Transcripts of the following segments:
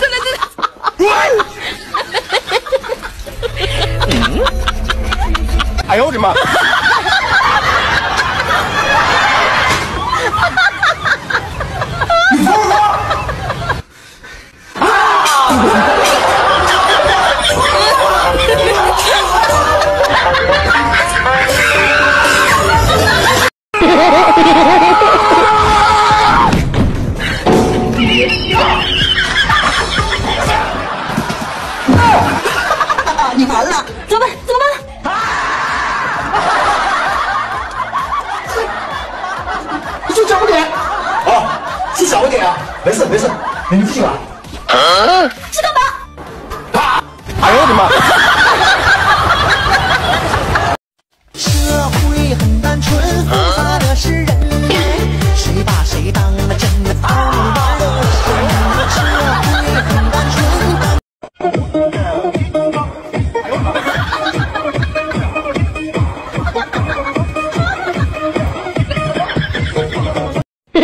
真的真的！哎呦我的妈！你做什么？完了，怎么办？怎么办？啊就找点。哦，是小点啊，没事没事，你自己玩。知道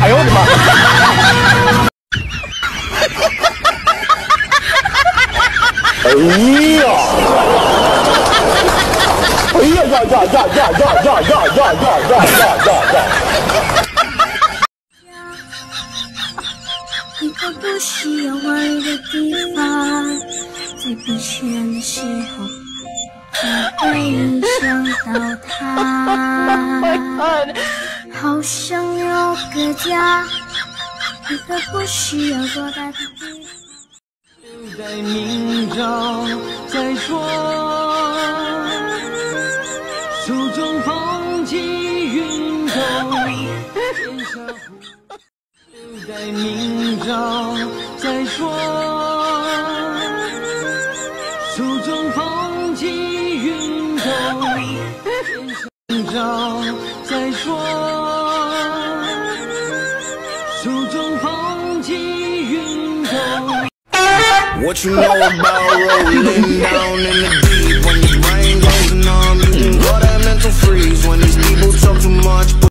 哎呦我的妈！哎呀！哎呀呀呀呀呀呀呀呀呀呀呀呀呀！一个不需要华丽的地方，在疲倦的时候，我会想到他。好想有个家，一个不需要多大的地方。待明朝再说，手中风起云动，天下湖。待明朝再说，手中风起云动，天下明朝再说，手中风起云动。What you know about rolling down in the